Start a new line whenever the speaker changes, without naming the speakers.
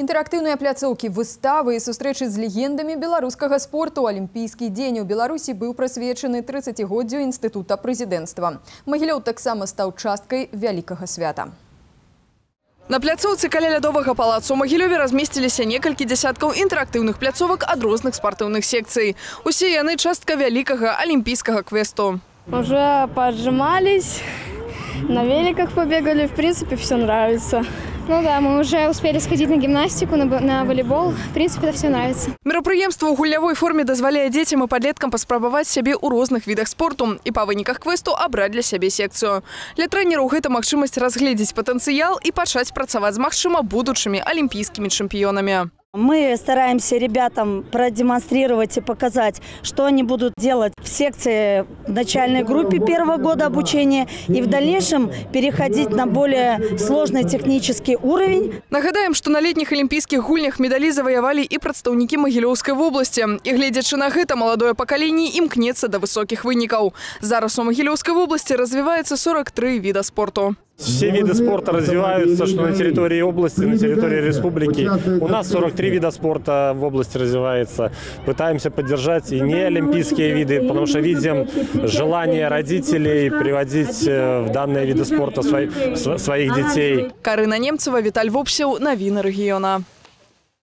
Інтэрактыўныя пляцоўкі выставы і сустрэчы з легендамі беларускага спорту алімпійскі дзень у беларусі быў прысвечаны 30годдзю інстытута прэзідэнцтва магілёў таксама стаў часткай вялікага свята
На пляцоўцы каля лядовага палацу ў Магілёве размесціліся некалькі дзясяткаў інтэрактыўных пляцовак ад розных спартыўных секцый. Усе яны частка вялікага алімпійскага квесту.
Уже поджимались, на великах побегали. В принципе, все нравится.
Ну да, мы уже успели сходить на гимнастику, на, на волейбол. В принципе, это все нравится.
Мерапрыемства ў гулявой форме дазваляе дзецям і падлеткам паспрабаваць сябе ў розных відах спорту і па выніках квесту абраць для сябе секцыю. Для трэнераў гэта магчымасць разгледзець патэнцыял і пачаць працаваць з магчыма будучымі алімпійскімі чэмпіёнамі.
Мы стараемся ребятам продемонстрировать и показать, что они будут делать в секции в начальной группе первого года обучения и в дальнейшем переходить на более сложный технический уровень.
Нагадаем, што на летніх алімпійскіх гульнях медалі заваявалі і прадстаўнікі магілёўскай вобласці. І гледзячы на гэта маладое пакаленне імкнецца да высокіх вынікаў. Зараз у магілёўскай вобласці развіваецца 43 віда спорту.
Все виды спорта развиваются, что на территории области, на территории республики. У нас 43 вида спорта в области развивается. Пытаемся поддержать и не олимпийские виды, потому что видим желание родителей приводить в данные виды спорта своих детей.
Карина Немцева, Виталь Вопсеў, навіны рэгіёна.